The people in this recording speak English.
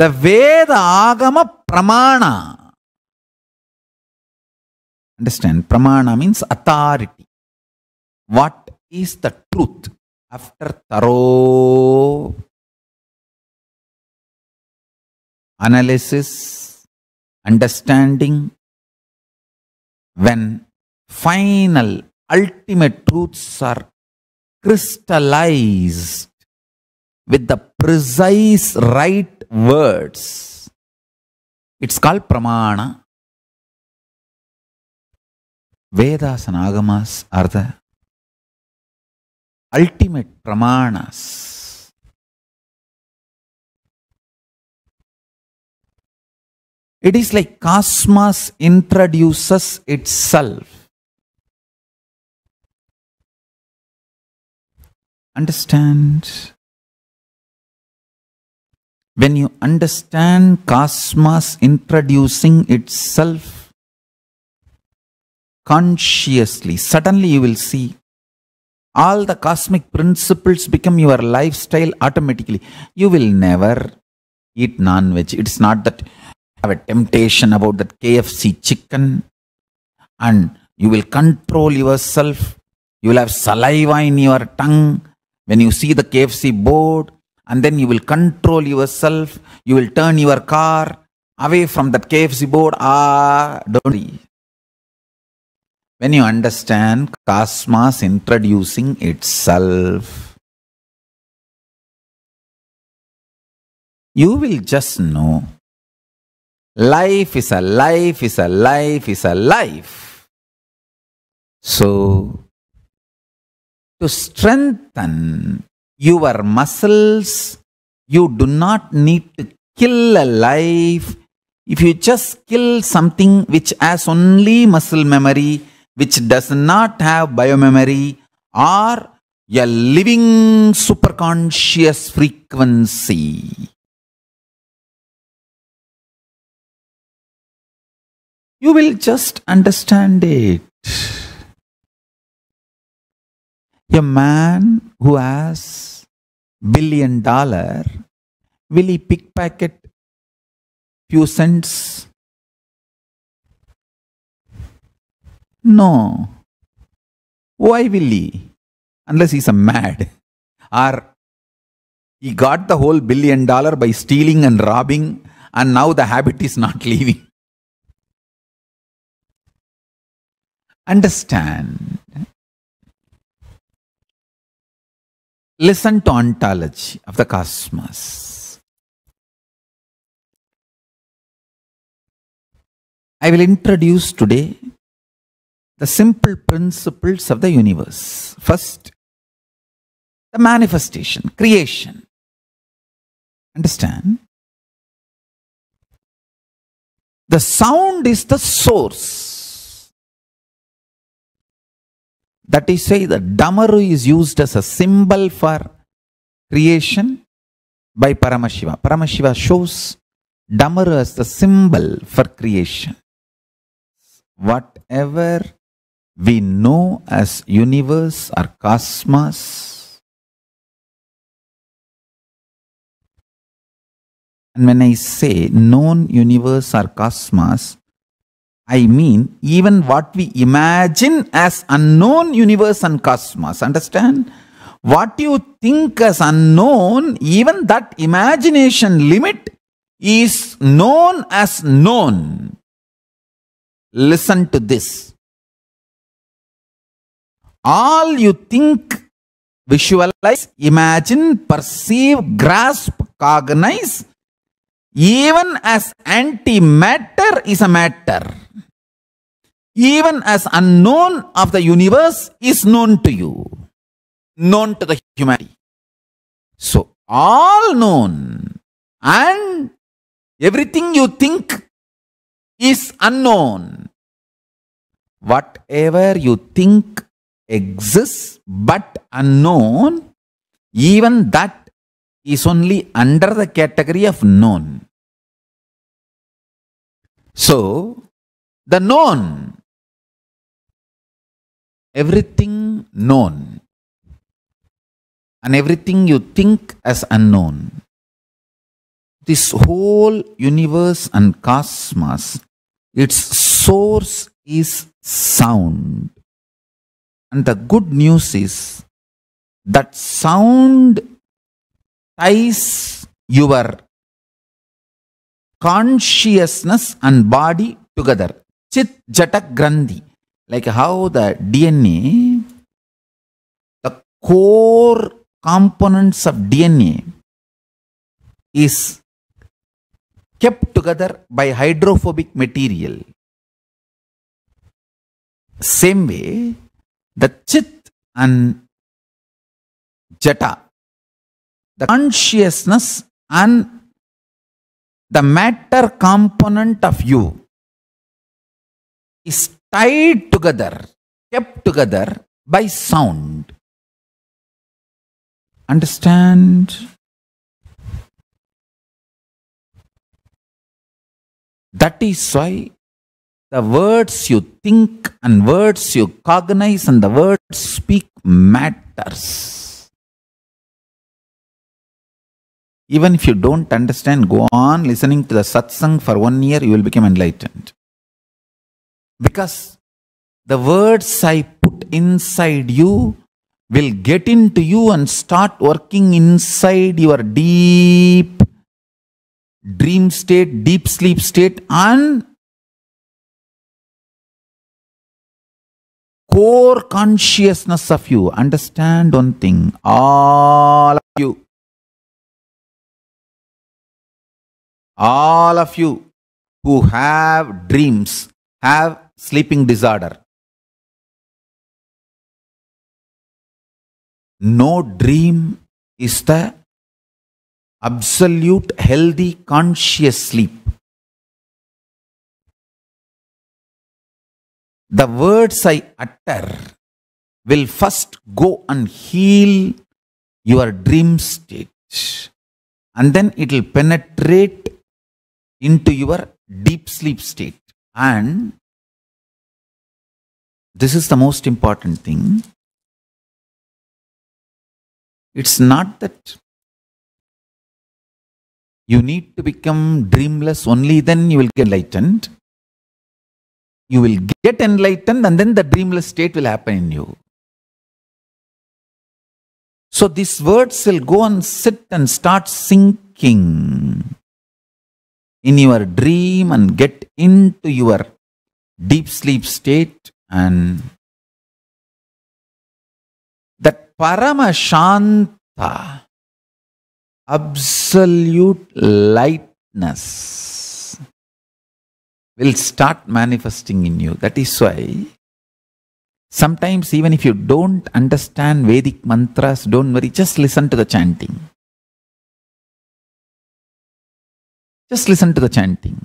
The Veda Agama Pramana. Understand? Pramana means authority. What is the truth? After thorough analysis, understanding, when final, ultimate truths are crystallized with the precise right words, it's called pramana. Vedas and Agamas are the ultimate pramanas. It is like cosmos introduces itself. Understand? When you understand cosmos introducing itself consciously, suddenly you will see all the cosmic principles become your lifestyle automatically. You will never eat non veg. It's not that have a temptation about that KFC chicken and you will control yourself. You will have saliva in your tongue when you see the KFC board, and then you will control yourself. You will turn your car away from that KFC board. Ah, don't worry. When you understand cosmos introducing itself, you will just know life is a life is a life is a life. So, to strengthen your muscles, you do not need to kill a life. If you just kill something which has only muscle memory, which does not have biomemory, or a living superconscious frequency. You will just understand it. A man who has billion dollar, will he pickpocket few cents? No. Why will he? Unless he's a mad. Or he got the whole billion dollar by stealing and robbing, and now the habit is not leaving. Understand. Listen to ontology of the cosmos. I will introduce today the simple principles of the universe. First, the manifestation, creation. Understand? The sound is the source. That is why the Damaru is used as a symbol for creation by Paramashiva. Paramashiva shows Damaru as the symbol for creation. Whatever we know as universe or cosmos. And when I say known universe or cosmos, I mean even what we imagine as unknown universe and cosmos. Understand? What you think as unknown, even that imagination limit is known as known. Listen to this. All you think, visualize, imagine, perceive, grasp, cognize, even as antimatter is a matter, even as unknown of the universe is known to you, known to the humanity. So, all known and everything you think is unknown. Whatever you think exists but unknown, even that is only under the category of known. So, the known, everything known, and everything you think as unknown. this whole universe and cosmos, its source is sound. And the good news is that sound ties your consciousness and body together. Chit Jatak Grandhi. Like how the DNA, the core components of DNA is kept together by hydrophobic material. Same way, the chit and jata, the consciousness and the matter component of you is tied together, kept together by sound. Understand? That is why the words you think and words you cognize and the words speak matters. Even if you don't understand, go on listening to the satsang for one year, you will become enlightened. Because the words I put inside you will get into you and start working inside your deep dream state, deep sleep state, and core consciousness of you. Understand one thing all of you, all of you who have dreams, have sleeping disorder. No dream is the absolute healthy conscious sleep. The words I utter will first go and heal your dream state and then it will penetrate into your deep sleep state and this is the most important thing it's not that you need to become dreamless, only then you will get enlightened. You will get enlightened and then the dreamless state will happen in you. So these words will go and sit and start sinking in your dream and get into your deep sleep state and that Paramashanta absolute lightness will start manifesting in you. That is why sometimes, even if you don't understand Vedic mantras, don't worry, just listen to the chanting. Just listen to the chanting.